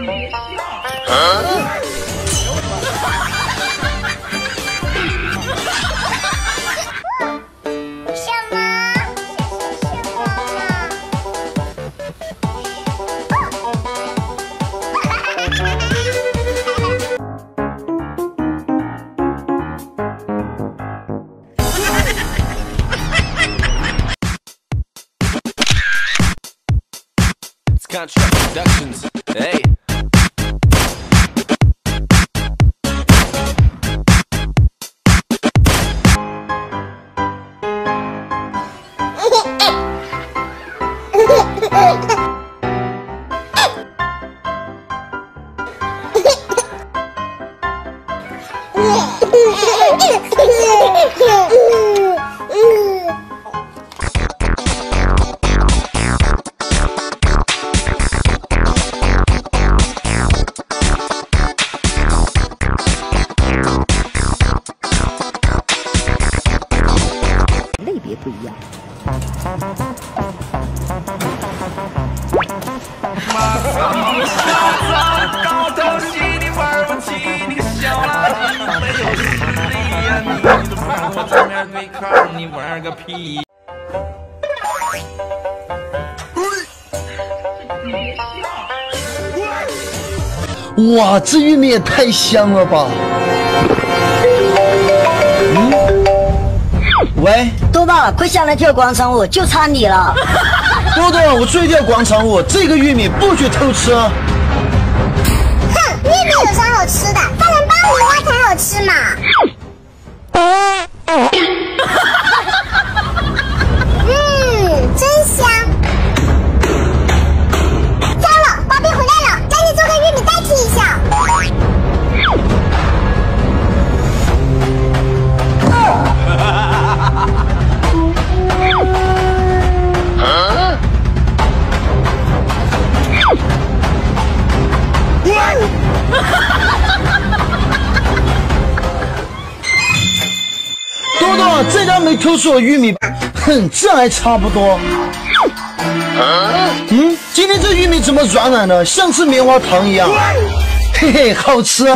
你别笑。Contract Productions. Hey. 高 你都放我正面对抗，你玩个屁！哇，这玉米也太香了吧！嗯，喂，多爸，快下来跳广场舞，就差你了。多多，我最跳广场舞，这个玉米不许偷吃。哼，玉米有啥好吃的？放人包里挖才好吃嘛。没偷吃我玉米，哼，这还差不多。嗯，今天这玉米怎么软软的，像吃棉花糖一样？嘿嘿，好吃。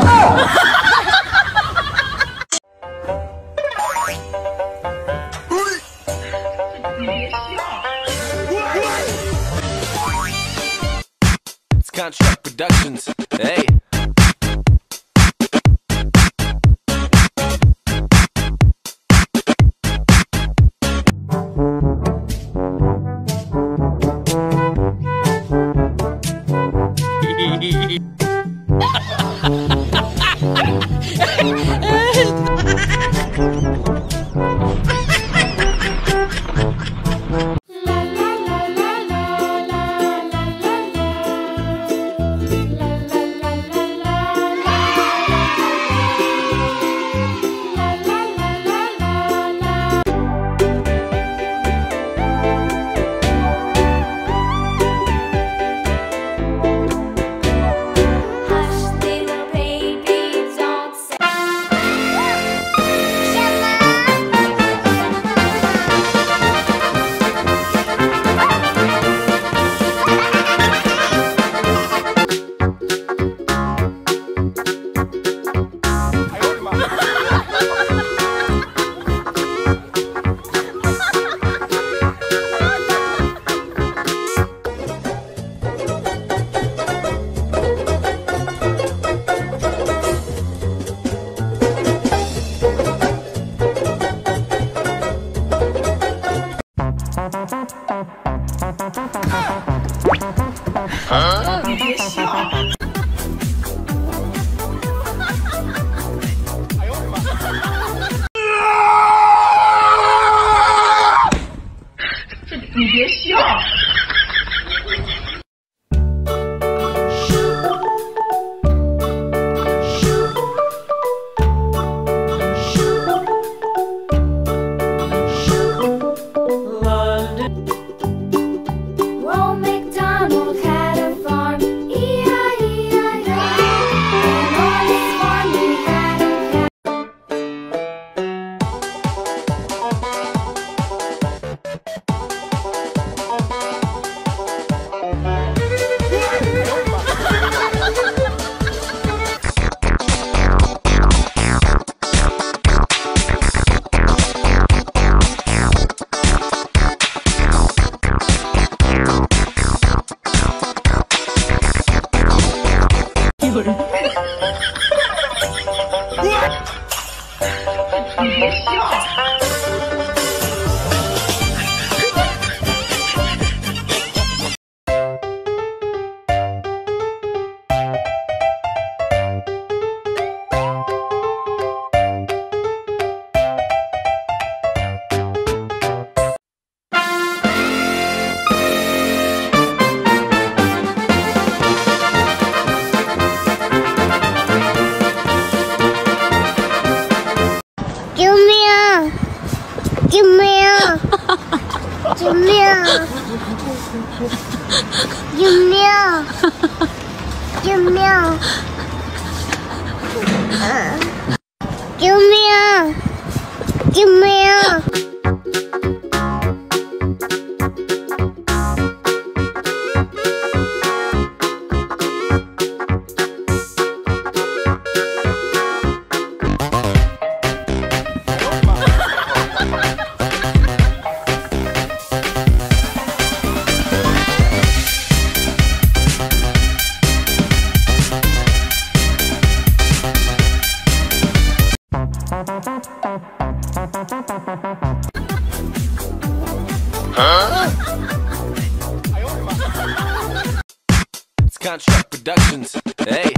Hahaha. 你别笑 救命！救命！救命！救命！It's Contract Productions. Hey.